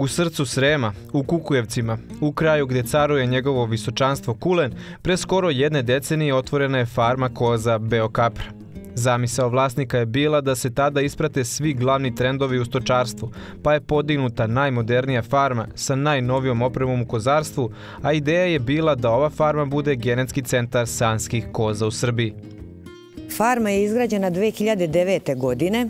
U srcu Srema, u Kukujevcima, u kraju gdje caruje njegovo visočanstvo Kulen, pre skoro jedne decenije otvorena je farma koza Beokapra. Zamisao vlasnika je bila da se tada isprate svi glavni trendovi u stočarstvu, pa je podignuta najmodernija farma sa najnovijom opremom u kozarstvu, a ideja je bila da ova farma bude genetski centar sanskih koza u Srbiji. Farma je izgrađena 2009. godine.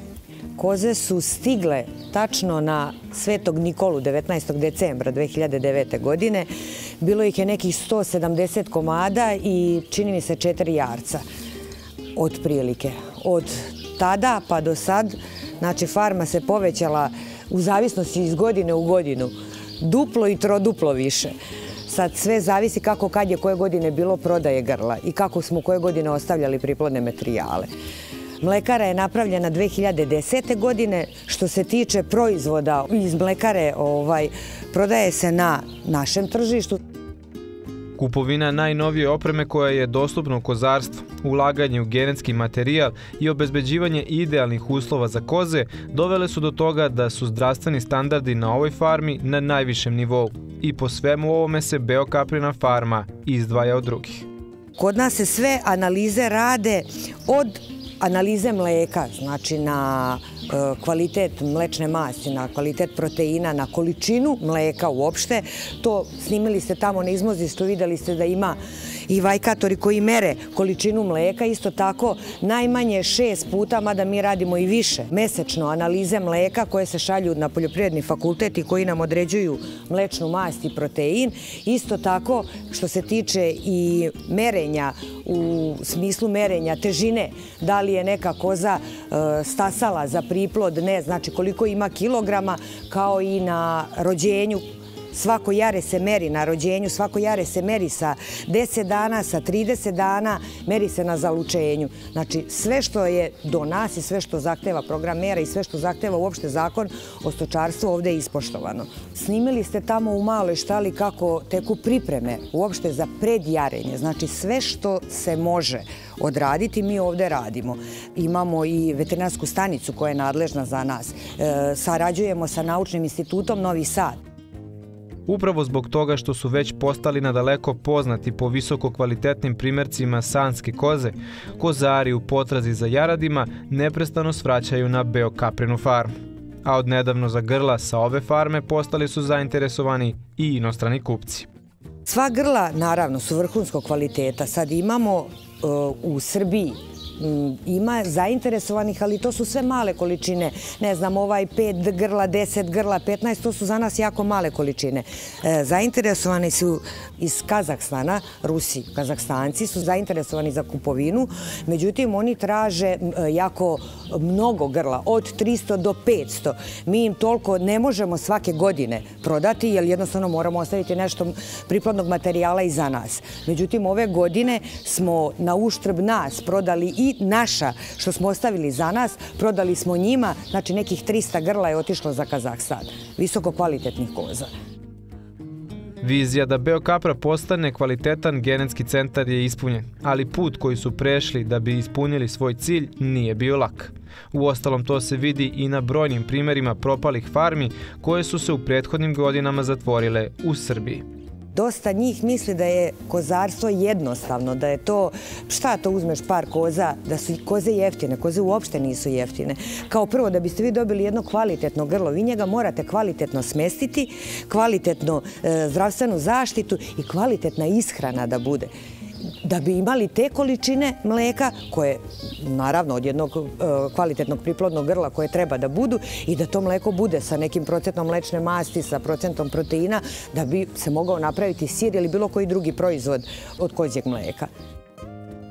Koze su stigle tačno na Svetog Nikolu 19. decembra 2009. godine. Bilo ih je nekih 170 komada i čini mi se četiri jarca od prilike. Od tada pa do sad, znači farma se povećala u zavisnosti iz godine u godinu duplo i troduplo više. Sad sve zavisi kako kad je koje godine bilo prodaje grla i kako smo koje godine ostavljali priplodne materijale. Mlekara je napravljena 2010. godine. Što se tiče proizvoda iz mlekare, ovaj, prodaje se na našem tržištu. Kupovina najnovije opreme koja je dostupna u kozarstvu, ulaganje u genetski materijal i obezbeđivanje idealnih uslova za koze dovele su do toga da su zdravstveni standardi na ovoj farmi na najvišem nivou i po svemu ovome se Beokaprina farma izdvaja od drugih. Kod nas se sve analize rade od analize mleka, znači na kvalitet mlečne masti, na kvalitet proteina, na količinu mleka uopšte. To snimili ste tamo na izmozi, što videli ste da ima i vajkatori koji mere količinu mleka, isto tako najmanje šest puta, mada mi radimo i više, mesečno analize mleka koje se šalju na poljoprivredni fakultet i koji nam određuju mlečnu mast i protein. Isto tako, što se tiče i merenja u smislu merenja težine, da li je neka koza e, stasala za priplod, ne, znači koliko ima kilograma, kao i na rođenju svako jare se meri na rođenju, svako jare se meri sa 10 dana, sa 30 dana, meri se na zalučenju. Znači, sve što je do nas i sve što zahteva program mera i sve što zahteva uopšte zakon o stočarstvu ovde je ispoštovano. Snimili ste tamo u maloj štali kako teku pripreme uopšte za predjarenje. Znači, sve što se može odraditi, mi ovde radimo. Imamo i veterinarsku stanicu koja je nadležna za nas. E, sarađujemo sa Naučnim institutom Novi Sad upravo zbog toga što su već postali nadaleko poznati po visoko kvalitetnim primercima sanske koze, kozari u potrazi za jaradima neprestano svraćaju na Beokaprinu farmu. A od nedavno za grla sa ove farme postali su zainteresovani i inostrani kupci. Sva grla, naravno, su vrhunskog kvaliteta. Sad imamo uh, u Srbiji ima zainteresovanih, ali to su sve male količine. Ne znam, ovaj 5 grla, 10 grla, 15, to su za nas jako male količine. E, zainteresovani su iz Kazahstana, Rusi, Kazahstanci su zainteresovani za kupovinu, međutim oni traže jako mnogo grla, od 300 do 500. Mi im toliko ne možemo svake godine prodati, jer jednostavno moramo ostaviti nešto priplodnog materijala i za nas. Međutim, ove godine smo na uštrb nas prodali i naša, što smo ostavili za nas, prodali smo njima, znači nekih 300 grla je otišlo za Kazahstan. Visoko kvalitetnih koza. Vizija da Beokapra postane kvalitetan genetski centar je ispunjen, ali put koji su prešli da bi ispunili svoj cilj nije bio lak. U ostalom to se vidi i na brojnim primerima propalih farmi koje su se u prethodnim godinama zatvorile u Srbiji dosta njih misli da je kozarstvo jednostavno, da je to, šta to uzmeš par koza, da su koze jeftine, koze uopšte nisu jeftine. Kao prvo, da biste vi dobili jedno kvalitetno grlo, vi njega morate kvalitetno smestiti, kvalitetno e, zdravstvenu zaštitu i kvalitetna ishrana da bude da bi imali te količine mleka koje naravno od jednog e, kvalitetnog priplodnog grla koje treba da budu i da to mleko bude sa nekim procentom mlečne masti, sa procentom proteina da bi se mogao napraviti sir ili bilo koji drugi proizvod od kozjeg mleka.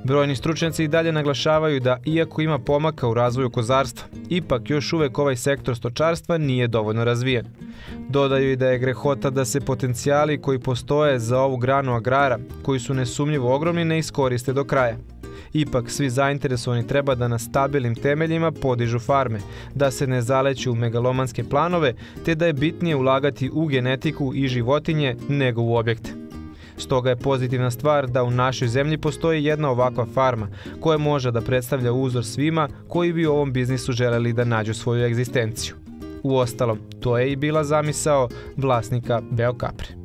Brojni stručnjaci i dalje naglašavaju da, iako ima pomaka u razvoju kozarstva, ipak još uvek ovaj sektor stočarstva nije dovoljno razvijen. Dodaju i da je grehota da se potencijali koji postoje za ovu granu agrara, koji su nesumnjivo ogromni, ne iskoriste do kraja. Ipak, svi zainteresovani treba da na stabilnim temeljima podižu farme, da se ne zaleću u megalomanske planove, te da je bitnije ulagati u genetiku i životinje nego u objekte. Stoga je pozitivna stvar da u našoj zemlji postoji jedna ovakva farma koja može da predstavlja uzor svima koji bi u ovom biznisu želeli da nađu svoju egzistenciju. U ostalom, to je i bila zamisao vlasnika Beokapre.